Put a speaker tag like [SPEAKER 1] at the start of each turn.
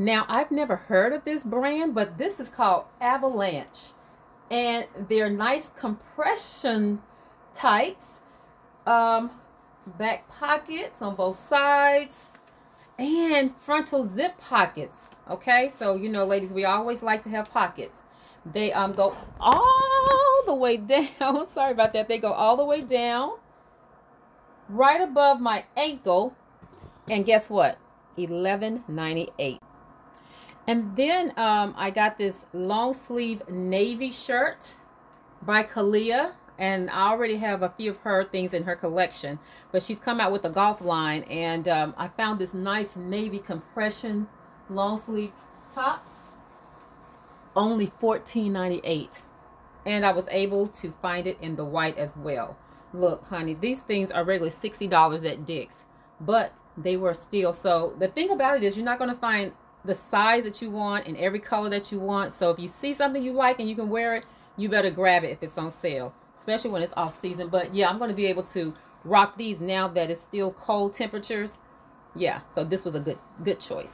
[SPEAKER 1] Now, I've never heard of this brand, but this is called Avalanche. And they're nice compression tights. Um, back pockets on both sides and frontal zip pockets. Okay, so you know, ladies, we always like to have pockets. They um go all the way down. Sorry about that. They go all the way down right above my ankle. And guess what? 11.98. And then um, I got this long sleeve navy shirt by Calia. And I already have a few of her things in her collection. But she's come out with a golf line. And um, I found this nice navy compression long sleeve top. Only $14.98. And I was able to find it in the white as well. Look, honey, these things are regularly $60 at Dick's. But they were still. So the thing about it is you're not going to find the size that you want and every color that you want. So if you see something you like and you can wear it, you better grab it if it's on sale, especially when it's off season. But yeah, I'm going to be able to rock these now that it's still cold temperatures. Yeah, so this was a good good choice.